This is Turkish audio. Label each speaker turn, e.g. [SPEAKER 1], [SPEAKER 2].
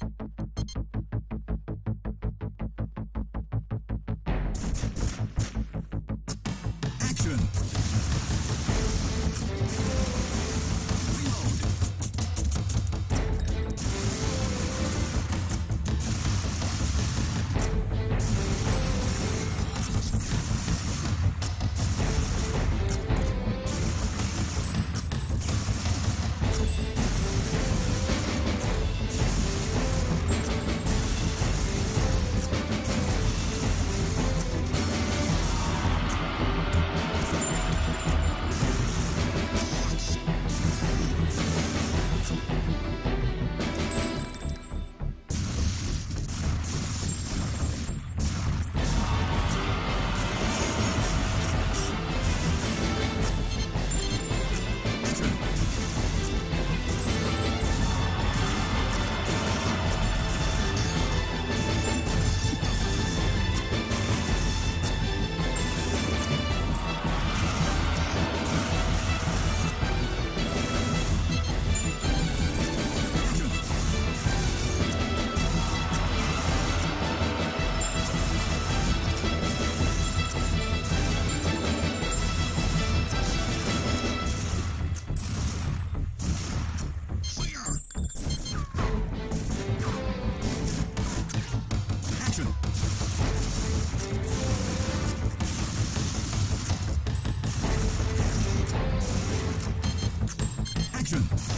[SPEAKER 1] Thank you.
[SPEAKER 2] action.